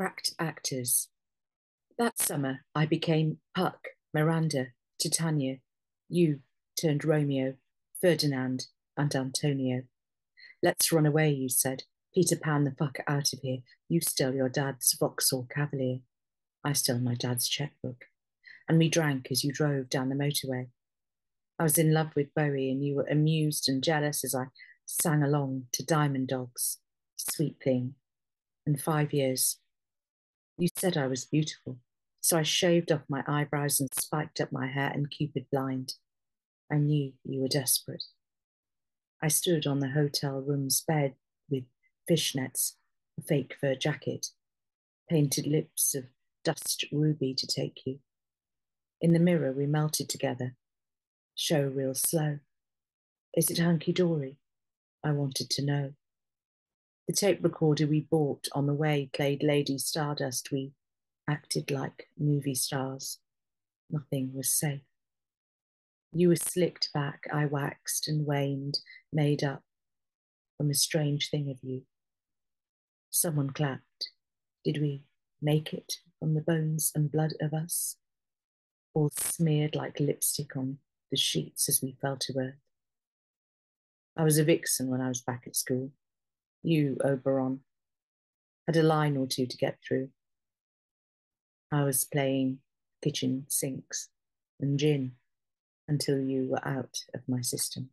Cracked actors. That summer, I became Puck, Miranda, Titania. You turned Romeo, Ferdinand, and Antonio. Let's run away, you said. Peter Pan the fuck out of here. You stole your dad's Vauxhall Cavalier. I stole my dad's checkbook. And we drank as you drove down the motorway. I was in love with Bowie, and you were amused and jealous as I sang along to Diamond Dogs, Sweet Thing, and Five Years. You said I was beautiful, so I shaved off my eyebrows and spiked up my hair and Cupid blind. I knew you were desperate. I stood on the hotel room's bed with fishnets, a fake fur jacket, painted lips of dust ruby to take you. In the mirror, we melted together. Show real slow. Is it hunky dory? I wanted to know. The tape recorder we bought on the way played Lady Stardust. We acted like movie stars. Nothing was safe. You were slicked back, I waxed and waned, made up from a strange thing of you. Someone clapped. Did we make it from the bones and blood of us? All smeared like lipstick on the sheets as we fell to earth. I was a vixen when I was back at school. You, Oberon, had a line or two to get through. I was playing kitchen sinks and gin until you were out of my system.